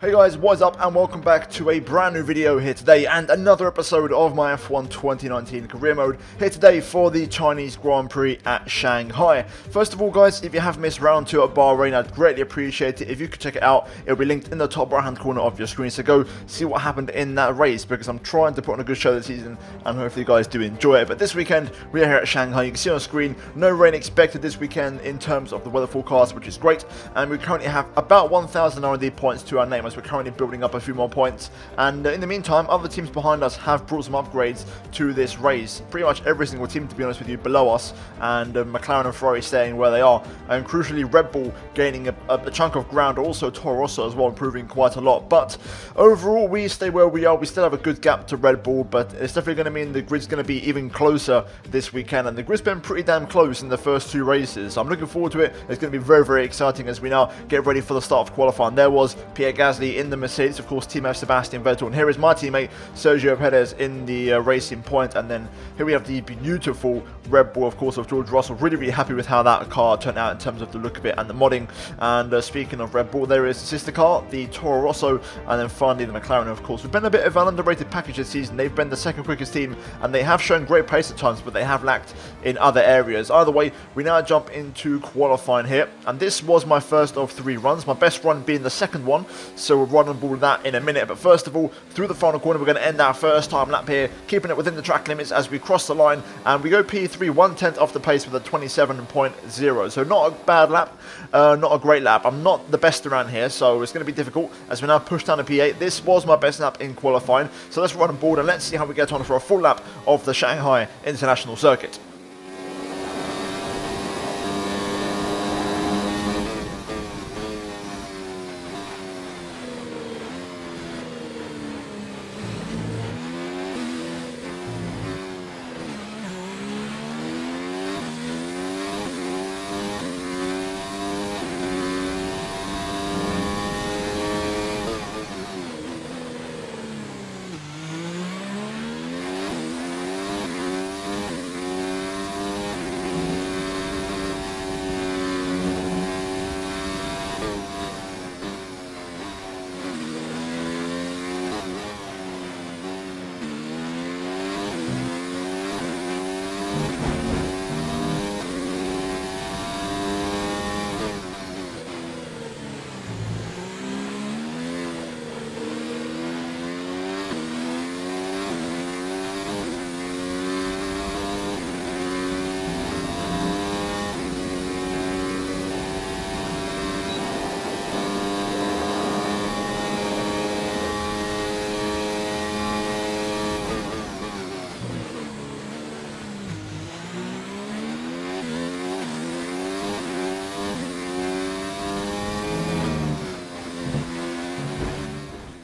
Hey guys, what's up and welcome back to a brand new video here today and another episode of my F1 2019 career mode here today for the Chinese Grand Prix at Shanghai. First of all guys, if you have missed round 2 at Bahrain, I'd greatly appreciate it if you could check it out. It'll be linked in the top right hand corner of your screen, so go see what happened in that race because I'm trying to put on a good show this season and hopefully you guys do enjoy it. But this weekend, we are here at Shanghai, you can see on screen, no rain expected this weekend in terms of the weather forecast, which is great, and we currently have about 1,000 R&D points to our name we're currently building up a few more points. And uh, in the meantime, other teams behind us have brought some upgrades to this race. Pretty much every single team, to be honest with you, below us, and uh, McLaren and Ferrari staying where they are. And crucially, Red Bull gaining a, a, chunk of ground, also Toro Rosso as well, improving quite a lot. But overall, we stay where we are. We still have a good gap to Red Bull, but it's definitely going to mean the grid's going to be even closer this weekend. And the grid's been pretty damn close in the first two races. So I'm looking forward to it. It's going to be very, very exciting as we now get ready for the start of qualifying. There was Pierre Gasly in the Mercedes, of course, Team of Sebastian Vettel. And here is my teammate Sergio Perez in the uh, Racing Point. And then here we have the beautiful Red Bull, of course, of George Russell. Really, really happy with how that car turned out in terms of the look of it and the modding. And uh, speaking of Red Bull, there is the sister car, the Toro Rosso, and then finally the McLaren, of course. We've been a bit of an underrated package this season. They've been the second quickest team, and they have shown great pace at times, but they have lacked in other areas. Either way, we now jump into qualifying here. And this was my first of three runs, my best run being the second one. We'll run and ball that in a minute. But first of all, through the final corner, we're going to end our first time lap here, keeping it within the track limits as we cross the line. And we go P3, one tenth off the pace with a 27.0. So not a bad lap, uh, not a great lap. I'm not the best around here, so it's going to be difficult as we now push down to P8. This was my best lap in qualifying. So let's run on board and let's see how we get on for a full lap of the Shanghai International Circuit.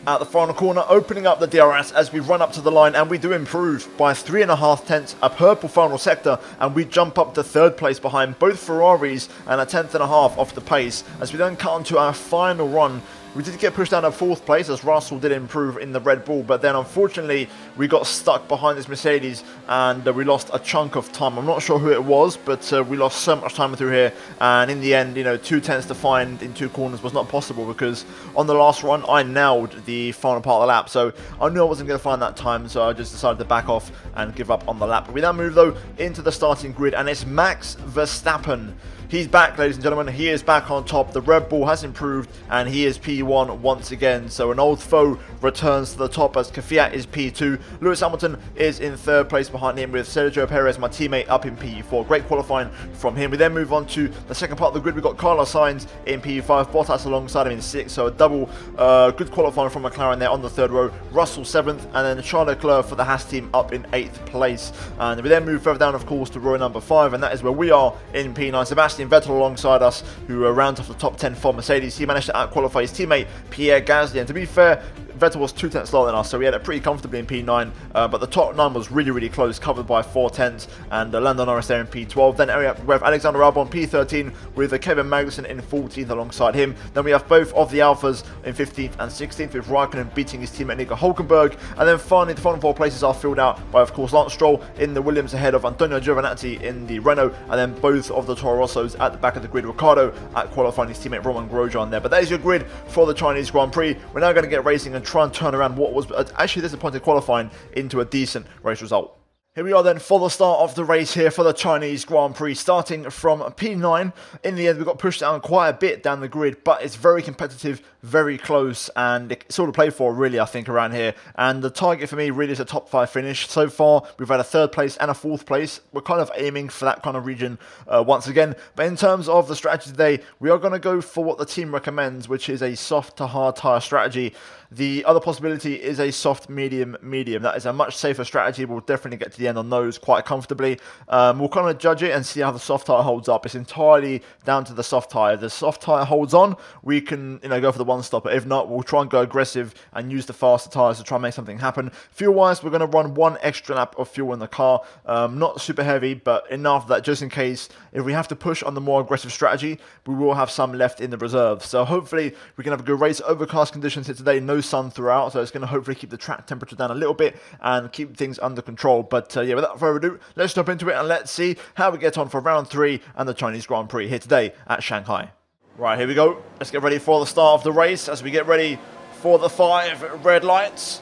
At the final corner, opening up the DRS as we run up to the line, and we do improve by three and a half tenths, a purple final sector, and we jump up to third place behind both Ferraris and a tenth and a half off the pace as we then cut onto our final run we did get pushed down to fourth place as Russell did improve in the Red Bull, but then unfortunately we got stuck behind this Mercedes and uh, we lost a chunk of time. I'm not sure who it was, but uh, we lost so much time through here. And in the end, you know, two tenths to find in two corners was not possible because on the last run I nailed the final part of the lap. So I knew I wasn't going to find that time, so I just decided to back off and give up on the lap. We now move though into the starting grid, and it's Max Verstappen He's back, ladies and gentlemen. He is back on top. The Red Bull has improved, and he is P1 once again. So an old foe returns to the top as Kvyat is P2. Lewis Hamilton is in third place behind him with Sergio Perez, my teammate, up in P4. Great qualifying from him. We then move on to the second part of the grid. We've got Carlos Sainz in P5, Bottas alongside him in 6. So a double uh, good qualifying from McLaren there on the third row. Russell 7th, and then Charles Leclerc for the Haas team up in 8th place. And we then move further down, of course, to row number 5, and that is where we are in P9. Sebastian Vettel alongside us, who rounds off the top 10 for Mercedes. He managed to outqualify his teammate Pierre Gasly. And to be fair, Vettel was two tenths slower than us, so we had it pretty comfortably in P9. Uh, but the top nine was really, really close, covered by four tenths, and uh, Lando Norris there in P12. Then we have Alexander Albon P13 with uh, Kevin Magnussen in 14th alongside him. Then we have both of the Alphas in 15th and 16th, with Raikkonen beating his teammate Nico Hulkenberg. And then finally, the final four places are filled out by, of course, Lance Stroll in the Williams ahead of Antonio Giovinazzi in the Renault, and then both of the Toro Rossos at the back of the grid. Ricciardo at qualifying his teammate Romain Grosjean there. But that is your grid for the Chinese Grand Prix. We're now going to get racing and try and turn around what was actually disappointing qualifying into a decent race result. Here we are then for the start of the race here for the Chinese Grand Prix, starting from P9. In the end, we got pushed down quite a bit down the grid, but it's very competitive, very close, and it's all to play for, really, I think, around here. And the target for me really is a top five finish. So far, we've had a third place and a fourth place. We're kind of aiming for that kind of region uh, once again. But in terms of the strategy today, we are going to go for what the team recommends, which is a soft to hard tyre strategy. The other possibility is a soft, medium, medium. That is a much safer strategy. We'll definitely get to the end on those quite comfortably. Um, we'll kind of judge it and see how the soft tire holds up. It's entirely down to the soft tire. If the soft tire holds on, we can you know go for the one stopper. If not, we'll try and go aggressive and use the faster tires to try and make something happen. Fuel-wise, we're going to run one extra lap of fuel in the car. Um, not super heavy, but enough that just in case if we have to push on the more aggressive strategy, we will have some left in the reserve. So hopefully we can have a good race. Overcast conditions here today. No sun throughout, so it's going to hopefully keep the track temperature down a little bit and keep things under control. But uh, yeah, without further ado, let's jump into it and let's see how we get on for round three and the Chinese Grand Prix here today at Shanghai. Right, here we go. Let's get ready for the start of the race as we get ready for the five red lights.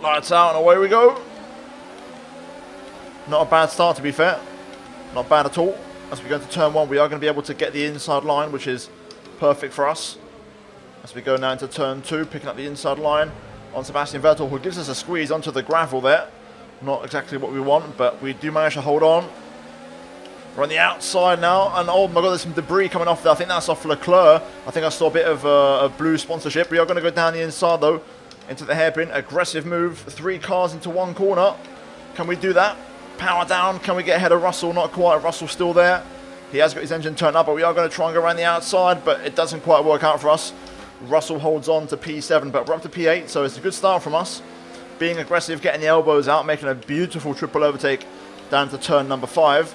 Lights out and away we go. Not a bad start to be fair. Not bad at all. As we go into turn one, we are going to be able to get the inside line, which is perfect for us. As we go now into turn two, picking up the inside line on Sebastian Vettel, who gives us a squeeze onto the gravel there. Not exactly what we want, but we do manage to hold on. We're on the outside now, and oh my god, there's some debris coming off there. I think that's off Leclerc. I think I saw a bit of uh, a blue sponsorship. We are going to go down the inside though, into the hairpin. Aggressive move, three cars into one corner. Can we do that? Power down. Can we get ahead of Russell? Not quite. Russell still there. He has got his engine turned up, but we are going to try and go around the outside, but it doesn't quite work out for us. Russell holds on to P7, but we're up to P8, so it's a good start from us. Being aggressive, getting the elbows out, making a beautiful triple overtake down to turn number 5.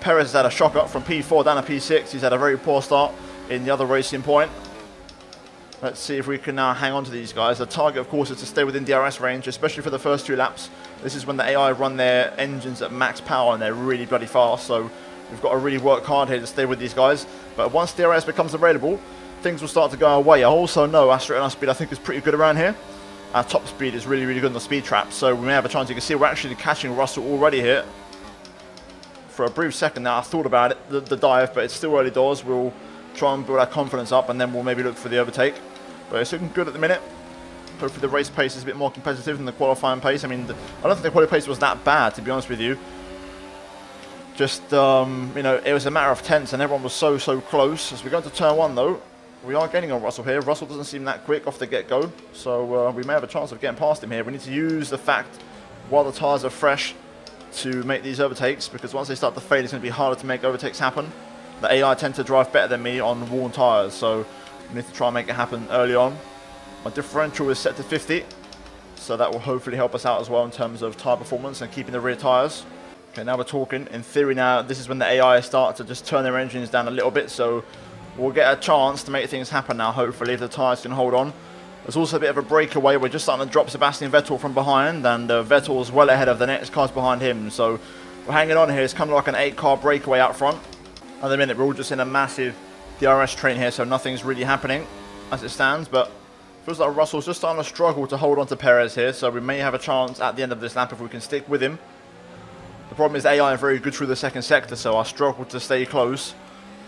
Perez has had a shock up from P4 down to P6. He's had a very poor start in the other racing point. Let's see if we can now hang on to these guys. The target, of course, is to stay within DRS range, especially for the first two laps. This is when the AI run their engines at max power and they're really bloody fast, so we've got to really work hard here to stay with these guys. But once DRS becomes available, things will start to go our way. I also know our straight line speed I think is pretty good around here. Our top speed is really, really good on the speed trap, so we may have a chance. You can see we're actually catching Russell already here. For a brief second now, I thought about it, the, the dive, but it's still early doors. We'll try and build our confidence up, and then we'll maybe look for the overtake. But it's looking good at the minute. Hopefully the race pace is a bit more competitive than the qualifying pace. I mean, the, I don't think the qualifying pace was that bad, to be honest with you. Just, um, you know, it was a matter of tenths, and everyone was so, so close. As we go into turn one, though, we are gaining on Russell here. Russell doesn't seem that quick off the get-go, so uh, we may have a chance of getting past him here. We need to use the fact, while the tyres are fresh, to make these overtakes, because once they start to fade, it's going to be harder to make overtakes happen. The AI tend to drive better than me on worn tyres, so we need to try and make it happen early on. My differential is set to 50, so that will hopefully help us out as well in terms of tyre performance and keeping the rear tyres. Okay, now we're talking. In theory now, this is when the AI start to just turn their engines down a little bit, so we'll get a chance to make things happen now, hopefully, if the tyres can hold on. There's also a bit of a breakaway. We're just starting to drop Sebastian Vettel from behind, and uh, Vettel's well ahead of the next cars behind him. So we're hanging on here. It's kind of like an eight-car breakaway out front. At the minute, we're all just in a massive DRS train here, so nothing's really happening as it stands. But feels like Russell's just starting to struggle to hold on to Perez here, so we may have a chance at the end of this lap if we can stick with him. The problem is AI are very good through the second sector, so I struggle to stay close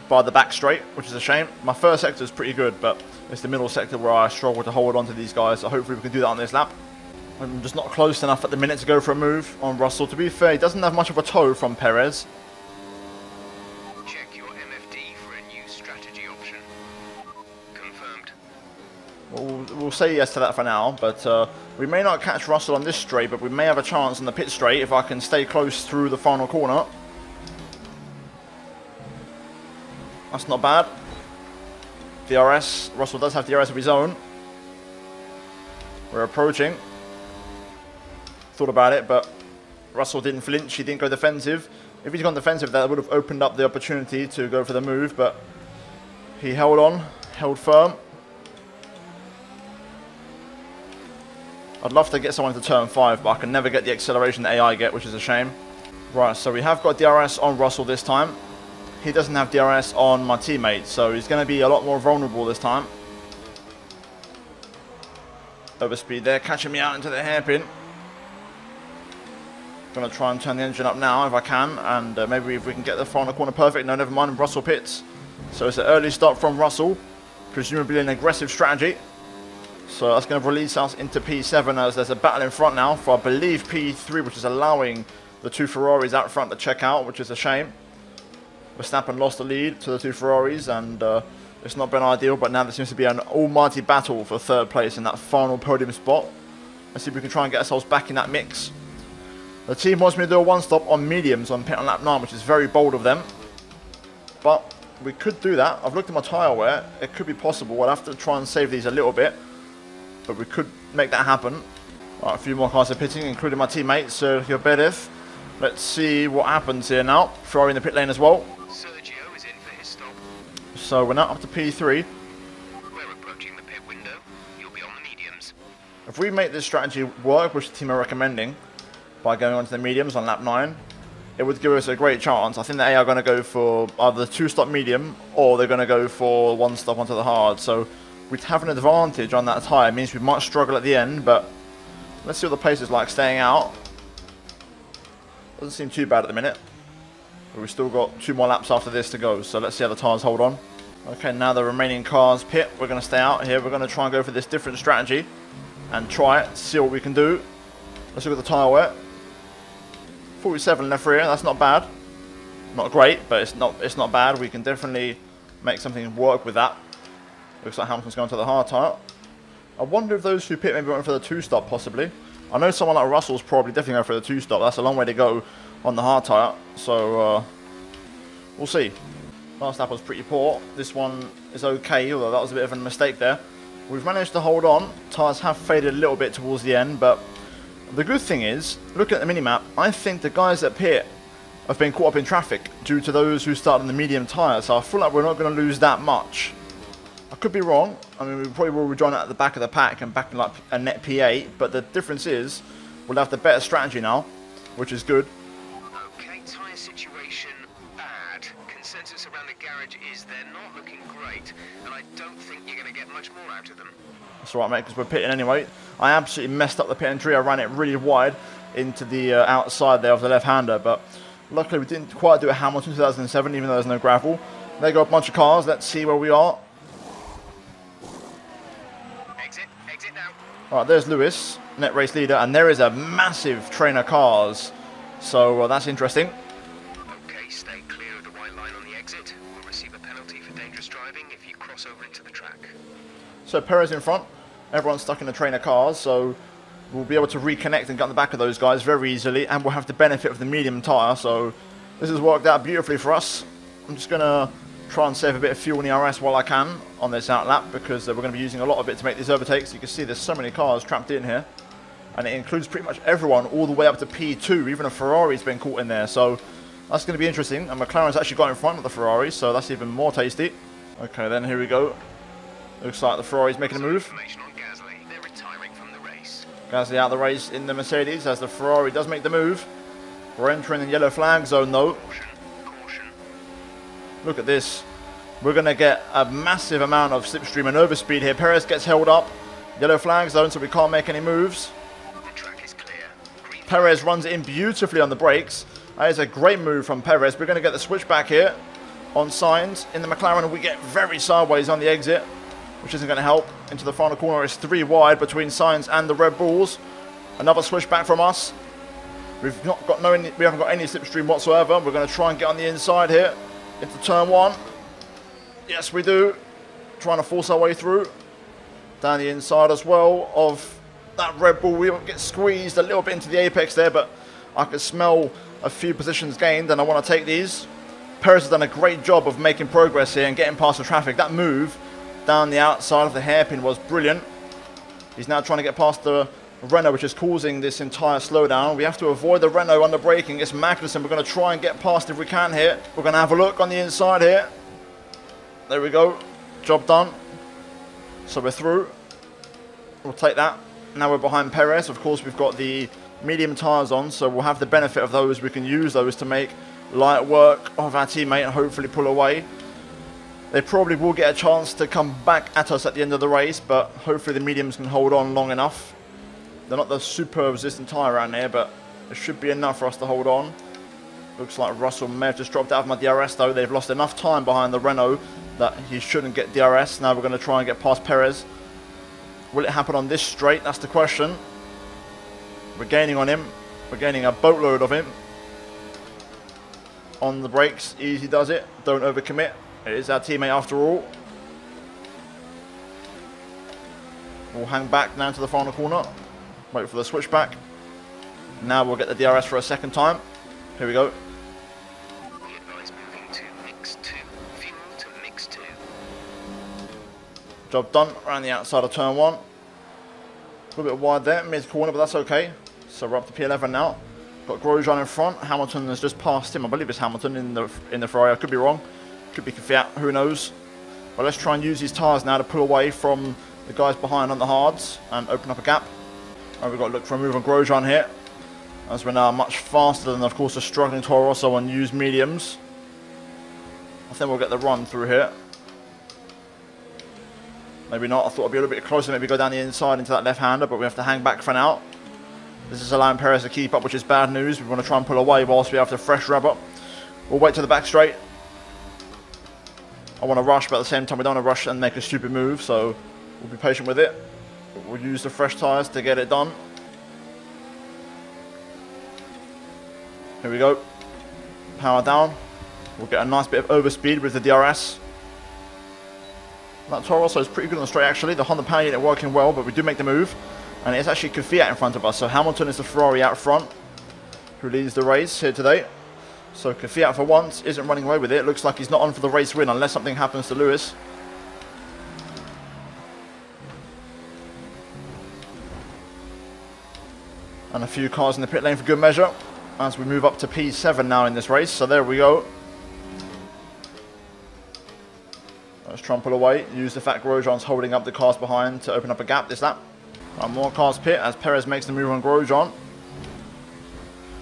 by the back straight, which is a shame. My first sector is pretty good, but it's the middle sector where I struggle to hold on to these guys, so hopefully we can do that on this lap. I'm just not close enough at the minute to go for a move on Russell. To be fair, he doesn't have much of a toe from Perez. Check your MFD for a new strategy option. Confirmed. We'll, we'll say yes to that for now, but uh, we may not catch Russell on this straight, but we may have a chance on the pit straight if I can stay close through the final corner. That's not bad. DRS. Russell does have DRS of his own. We're approaching. Thought about it, but Russell didn't flinch. He didn't go defensive. If he'd gone defensive, that would have opened up the opportunity to go for the move, but he held on, held firm. I'd love to get someone to turn 5, but I can never get the acceleration that AI get, which is a shame. Right, so we have got DRS on Russell this time. He doesn't have DRS on my teammate, so he's going to be a lot more vulnerable this time. Overspeed there, catching me out into the hairpin. Going to try and turn the engine up now if I can, and uh, maybe if we can get the final corner perfect. No, never mind, Russell pits. So it's an early start from Russell, presumably an aggressive strategy. So that's going to release us into P7 as there's a battle in front now for, I believe, P3, which is allowing the two Ferraris out front to check out, which is a shame. Verstappen lost the lead to the two Ferraris, and uh, it's not been ideal, but now there seems to be an almighty battle for third place in that final podium spot. Let's see if we can try and get ourselves back in that mix. The team wants me to do a one-stop on mediums on pit on lap 9, which is very bold of them. But we could do that. I've looked at my tyre wear. It could be possible. We'll have to try and save these a little bit but we could make that happen. Right, a few more cars are pitting, including my teammate Sergio Perez. Let's see what happens here now. Ferrari in the pit lane as well. So we're now up to P3. We're approaching the pit window. You'll be on the mediums. If we make this strategy work, which the team are recommending, by going onto the mediums on lap 9, it would give us a great chance. I think they are going to go for either two-stop medium, or they're going to go for one stop onto the hard. So we'd have an advantage on that tyre. It means we might struggle at the end, but let's see what the pace is like staying out. Doesn't seem too bad at the minute. But we've still got two more laps after this to go, so let's see how the tyres hold on. Okay, now the remaining cars pit. We're going to stay out here. We're going to try and go for this different strategy and try it, see what we can do. Let's look at the tyre wear. 47 left rear, that's not bad. Not great, but it's not it's not bad. We can definitely make something work with that. Looks like Hamilton's going to the hard tyre. I wonder if those who pit maybe went for the two-stop, possibly. I know someone like Russell's probably definitely going for the two-stop. That's a long way to go on the hard tyre. So, uh, we'll see. Last lap was pretty poor. This one is okay, although that was a bit of a mistake there. We've managed to hold on. Tyres have faded a little bit towards the end, but the good thing is, look at the minimap, I think the guys at pit have been caught up in traffic due to those who started in the medium tyres, so I feel like we're not going to lose that much. I could be wrong. I mean, we probably will rejoin at the back of the pack and back in like a net P8, but the difference is we'll have the better strategy now, which is good. Is they're not looking great, and I don't think you're going to get much more out of them. That's alright, mate, because we're pitting anyway. I absolutely messed up the pit entry. I ran it really wide into the uh, outside there of the left-hander, but luckily we didn't quite do a Hamilton 2007, even though there's no gravel. There go a bunch of cars. Let's see where we are. Right, there's Lewis, net race leader, and there is a massive train of cars. So uh, that's interesting. We'll receive a penalty for dangerous driving if you cross over into the track. So Perez in front, everyone's stuck in a train of cars, so we'll be able to reconnect and get on the back of those guys very easily, and we'll have the benefit of the medium tyre, so this has worked out beautifully for us. I'm just going to try and save a bit of fuel in the ERS while I can on this outlap because uh, we're going to be using a lot of it to make these overtakes. You can see there's so many cars trapped in here and it includes pretty much everyone all the way up to P2. Even a Ferrari's been caught in there, so that's going to be interesting. And McLaren's actually got in front of the Ferrari, so that's even more tasty. Okay, then here we go. Looks like the Ferrari's making a move. Gasly out of the race in the Mercedes as the Ferrari does make the move. We're entering the yellow flag zone though. Look at this. We're going to get a massive amount of slipstream and overspeed here. Perez gets held up. Yellow flag zone, so we can't make any moves. Perez runs in beautifully on the brakes. That is a great move from Perez. We're going to get the switch back here on Sainz In the McLaren, we get very sideways on the exit, which isn't going to help. Into the final corner, it's three wide between Sainz and the Red Bulls. Another switch back from us. We've not got no, we haven't got any slipstream whatsoever. We're going to try and get on the inside here into turn one. Yes, we do. Trying to force our way through. Down the inside as well of that Red Bull. We get squeezed a little bit into the apex there, but I can smell a few positions gained, and I want to take these. Perez has done a great job of making progress here and getting past the traffic. That move down the outside of the hairpin was brilliant. He's now trying to get past the Renault, which is causing this entire slowdown. We have to avoid the Renault under braking. It's Magnussen. We're going to try and get past if we can here. We're going to have a look on the inside here. There we go. Job done. So we're through. We'll take that. Now we're behind Perez. Of course, we've got the medium tyres on, so we'll have the benefit of those. We can use those to make light work of our teammate and hopefully pull away. They probably will get a chance to come back at us at the end of the race, but hopefully the mediums can hold on long enough. They're not the super resistant tyre around here, but it should be enough for us to hold on. Looks like Russell may have just dropped out of my DRS though. They've lost enough time behind the Renault that he shouldn't get DRS. Now we're going to try and get past Perez. Will it happen on this straight? That's the question. We're gaining on him. We're gaining a boatload of him. On the brakes, easy does it. Don't overcommit. It is our teammate after all. We'll hang back now to the final corner. Wait for the switchback. Now we'll get the DRS for a second time. Here we go. Job done around the outside of turn one. A little bit wide there, mid corner, but that's okay. So we're up to P11 now. Got Grosjean in front. Hamilton has just passed him. I believe it's Hamilton in the in the Ferrari. I could be wrong. Could be Kvyat. Who knows? But let's try and use these tyres now to pull away from the guys behind on the hards and open up a gap. And we've got to look for a move on Grosjean here. As we're now much faster than, of course, the struggling Toro Rosso on used mediums. I think we'll get the run through here. Maybe not. I thought I'd be a little bit closer, maybe go down the inside into that left-hander, but we have to hang back for now. This is allowing Perez to keep up, which is bad news. We want to try and pull away whilst we have the fresh rev up. We'll wait to the back straight. I want to rush, but at the same time we don't want to rush and make a stupid move, so we'll be patient with it. We'll use the fresh tyres to get it done. Here we go. Power down. We'll get a nice bit of overspeed with the DRS. That Toro is pretty good on the straight actually. The Honda power unit working well, but we do make the move. And it's actually Kvyat in front of us. So Hamilton is the Ferrari out front who leads the race here today. So Kvyat for once isn't running away with it. Looks like he's not on for the race win unless something happens to Lewis. And a few cars in the pit lane for good measure as we move up to P7 now in this race. So there we go. Let's pull away. Use the fact Grosjean's holding up the cars behind to open up a gap this lap. And more cars pit as Perez makes the move on Grosjean.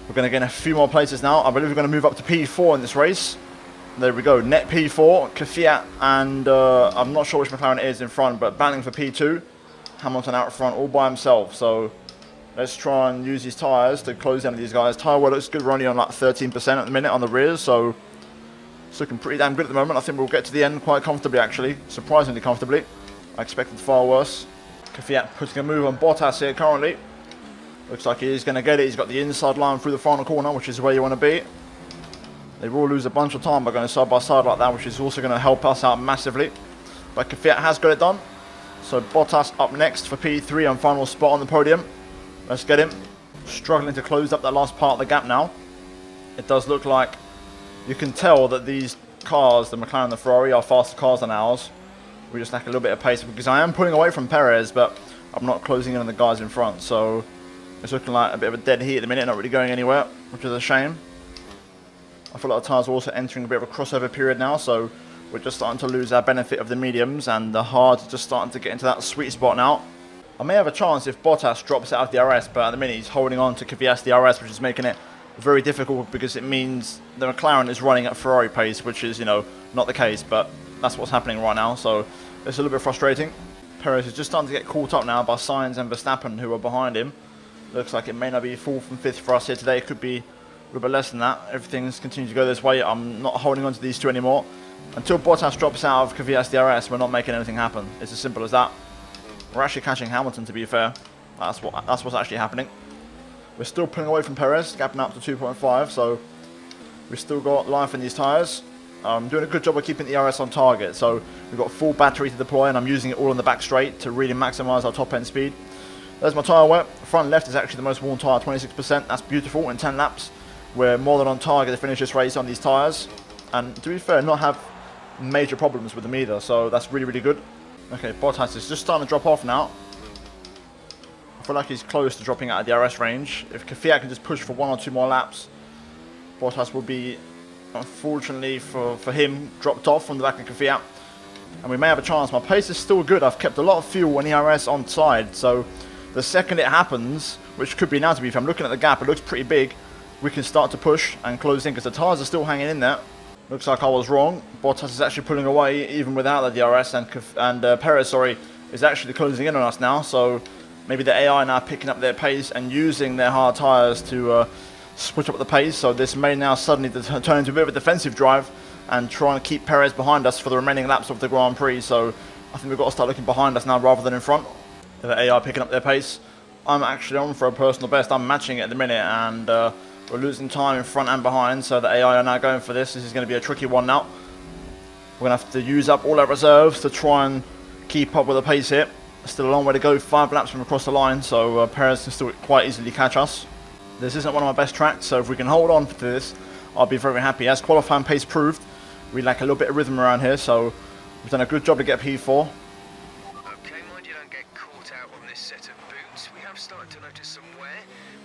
We're going to gain a few more places now. I believe we're going to move up to P4 in this race. There we go. Net P4, Kvyat, and uh, I'm not sure which McLaren is in front, but battling for P2. Hamilton out front all by himself. So let's try and use these tyres to close down these guys. Tyre wear looks good. We're only on like 13% at the minute on the rears, so it's looking pretty damn good at the moment. I think we'll get to the end quite comfortably, actually. Surprisingly comfortably. I expected far worse. Kvyat putting a move on Bottas here currently. Looks like he's going to get it. He's got the inside line through the final corner, which is where you want to be. They will lose a bunch of time by going side by side like that, which is also going to help us out massively. But Kvyat has got it done. So Bottas up next for P3 and final spot on the podium. Let's get him. Struggling to close up that last part of the gap now. It does look like you can tell that these cars, the McLaren and the Ferrari, are faster cars than ours. We just lack a little bit of pace because I am pulling away from Perez, but I'm not closing in on the guys in front. So it's looking like a bit of a dead heat at the minute, not really going anywhere, which is a shame. I feel like the tyres are also entering a bit of a crossover period now, so we're just starting to lose our benefit of the mediums, and the hards are just starting to get into that sweet spot now. I may have a chance if Bottas drops out of the DRS, but at the minute he's holding on to Kvyat's DRS, which is making it very difficult because it means the McLaren is running at Ferrari pace, which is, you know, not the case, but that's what's happening right now, so it's a little bit frustrating. Perez is just starting to get caught up now by Sainz and Verstappen, who are behind him. Looks like it may not be fourth and fifth for us here today. It could be a little bit less than that. Everything's continuing to go this way. I'm not holding on to these two anymore. Until Bottas drops out of Kvyat's DRS, we're not making anything happen. It's as simple as that. We're actually catching Hamilton, to be fair. That's what that's what's actually happening. We're still pulling away from Perez, gapping up to 2.5, so we've still got life in these tyres. I'm doing a good job of keeping the ERS on target, so we've got full battery to deploy, and I'm using it all on the back straight to really maximise our top end speed. There's my tyre wear. Front left is actually the most worn tyre, 26%. That's beautiful in 10 laps. We're more than on target to finish this race on these tyres. And to be fair, not have major problems with them either, so that's really, really good. Okay, Bottas is just starting to drop off now. I feel like he's close to dropping out of the DRS range. If Kvyat can just push for one or two more laps, Bottas will be, unfortunately for, for him, dropped off from the back of Kvyat. And we may have a chance. My pace is still good. I've kept a lot of fuel and ERS on side. So the second it happens, which could be now to be, if I'm looking at the gap, it looks pretty big. We can start to push and close in because the tyres are still hanging in there. Looks like I was wrong. Bottas is actually pulling away even without the DRS and, and uh, Perez, sorry, is actually closing in on us now. So maybe the AI now picking up their pace and using their hard tyres to uh, switch up the pace. So this may now suddenly turn into a bit of a defensive drive and try and keep Perez behind us for the remaining laps of the Grand Prix. So I think we've got to start looking behind us now rather than in front. The AI picking up their pace. I'm actually on for a personal best. I'm matching it at the minute and uh, we're losing time in front and behind, so the AI are now going for this. This is going to be a tricky one now. We're going to have to use up all our reserves to try and keep up with the pace here. Still a long way to go, five laps from across the line, so uh, Perez can still quite easily catch us. This isn't one of my best tracks, so if we can hold on to this, I'll be very happy. As qualifying pace proved, we lack a little bit of rhythm around here, so we've done a good job to get P4. Okay, mind you don't get caught out on this set of boots. We have started to notice some wear.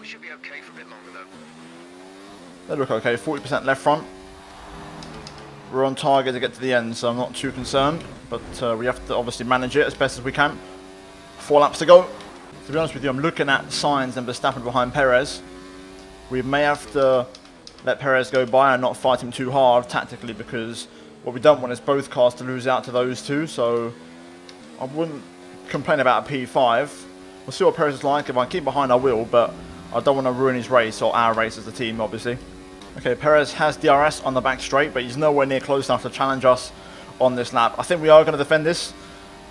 We should be okay for a bit longer though. They look okay, 40% left front. We're on target to get to the end, so I'm not too concerned. But uh, we have to obviously manage it as best as we can. Four laps to go. To be honest with you, I'm looking at Sainz and Verstappen behind Perez. We may have to let Perez go by and not fight him too hard tactically because what we don't want is both cars to lose out to those two. So I wouldn't complain about a P5. We'll see what Perez is like. If I keep behind, I will, but I don't want to ruin his race or our race as a team, obviously. Okay, Perez has DRS on the back straight, but he's nowhere near close enough to challenge us on this lap. I think we are going to defend this.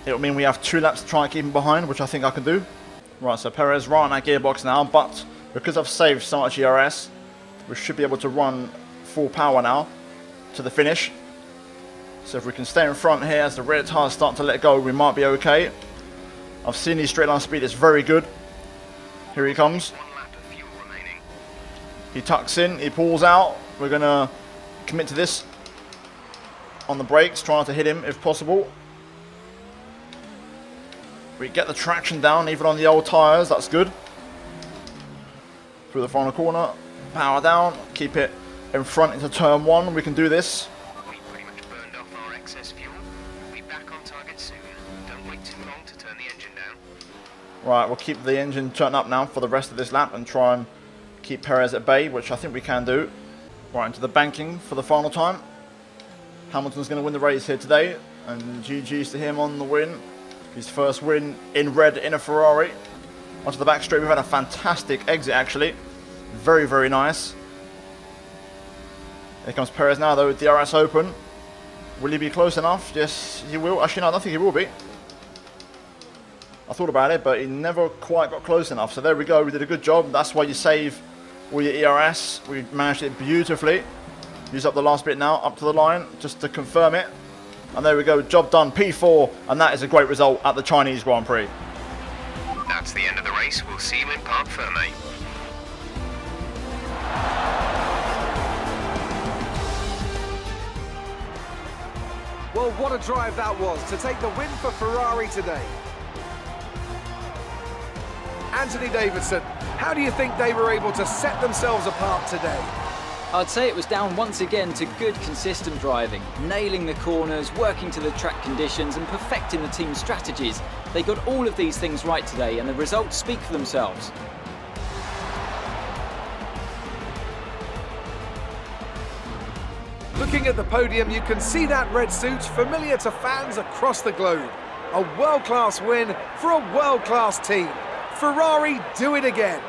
It will mean we have two laps to try and keep him behind, which I think I can do. Right, so Perez right on that gearbox now, but because I've saved so much ERS, we should be able to run full power now to the finish. So if we can stay in front here as the rear tyres start to let go, we might be okay. I've seen his straight line speed, it's very good. Here he comes. He tucks in, he pulls out. We're going to commit to this on the brakes, trying to hit him if possible. We get the traction down, even on the old tyres, that's good. Through the final corner, power down, keep it in front into turn one, we can do this. We pretty much burned off our excess fuel. We'll be back on target soon. Don't wait too long to turn the engine down. Right, we'll keep the engine turned up now for the rest of this lap and try and keep Perez at bay, which I think we can do. Right into the banking for the final time. Hamilton's going to win the race here today, and GG's to him on the win. His first win in red in a Ferrari. Onto the back straight, we've had a fantastic exit actually. Very, very nice. Here comes Perez now though with DRS open. Will he be close enough? Yes, he will. Actually, no, I don't think he will be. I thought about it, but he never quite got close enough. So there we go. We did a good job. That's why you save all your ERS. We managed it beautifully. Use up the last bit now, up to the line, just to confirm it. And there we go, job done, P4, and that is a great result at the Chinese Grand Prix. That's the end of the race. We'll see you in Parc Ferme. Well, what a drive that was to take the win for Ferrari today. Anthony Davidson, how do you think they were able to set themselves apart today? I'd say it was down once again to good consistent driving, nailing the corners, working to the track conditions and perfecting the team's strategies. They got all of these things right today and the results speak for themselves. Looking at the podium, you can see that red suit familiar to fans across the globe. A world-class win for a world-class team. Ferrari do it again.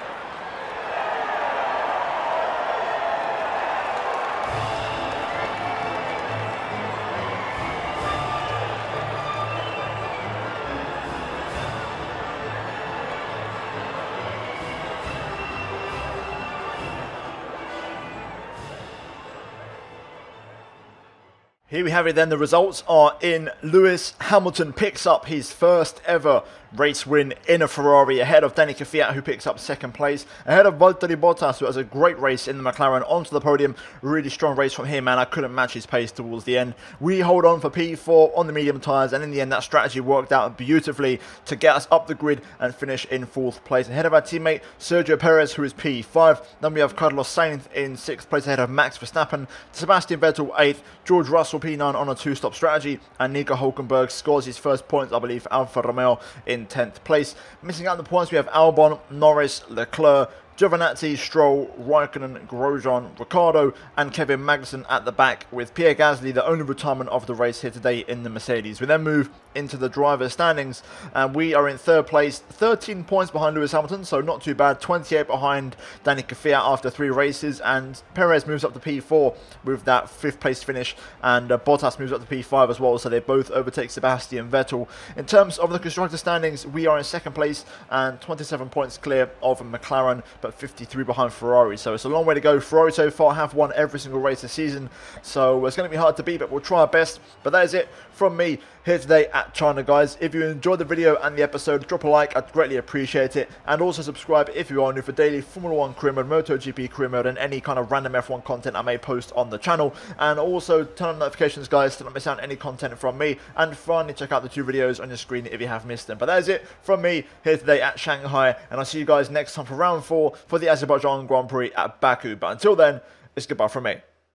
Here we have it then. The results are in. Lewis Hamilton picks up his first ever race win in a Ferrari ahead of Danica Kvyat who picks up second place ahead of Valtteri Bottas who has a great race in the McLaren onto the podium. Really strong race from him and I couldn't match his pace towards the end. We hold on for P4 on the medium tyres and in the end that strategy worked out beautifully to get us up the grid and finish in fourth place. Ahead of our teammate Sergio Perez who is P5 then we have Carlos Sainz in sixth place ahead of Max Verstappen. Sebastian Vettel 8th George Russell P9 on a two-stop strategy and Nico Hulkenberg scores his first points I believe for Alfa Romeo in in 10th place. Missing out the points, we have Albon, Norris, Leclerc, Giovinazzi, Stroll, Raikkonen, Grosjean, Ricciardo and Kevin Magnussen at the back with Pierre Gasly the only retirement of the race here today in the Mercedes. We then move into the driver's standings. And we are in third place 13 points behind Lewis Hamilton so not too bad. 28 behind Danica Kvyat after three races. And Perez moves up to P4 with that fifth place finish. And uh, Bottas moves up to P5 as well so they both overtake Sebastian Vettel. In terms of the constructor standings we are in second place and 27 points clear of McLaren but 53 behind Ferrari. So it's a long way to go. Ferrari so far have won every single race this season. So it's going to be hard to beat but we'll try our best. But that is it from me here today at China guys. If you enjoyed the video and the episode, drop a like, I'd greatly appreciate it. And also subscribe if you are new for daily Formula 1 career mode, MotoGP career mode and any kind of random F1 content I may post on the channel. And also turn on notifications guys to not miss out any content from me. And finally check out the two videos on your screen if you have missed them. But that is it from me here today at Shanghai. And I'll see you guys next time for round 4 for the Azerbaijan Grand Prix at Baku. But until then, it's goodbye from me.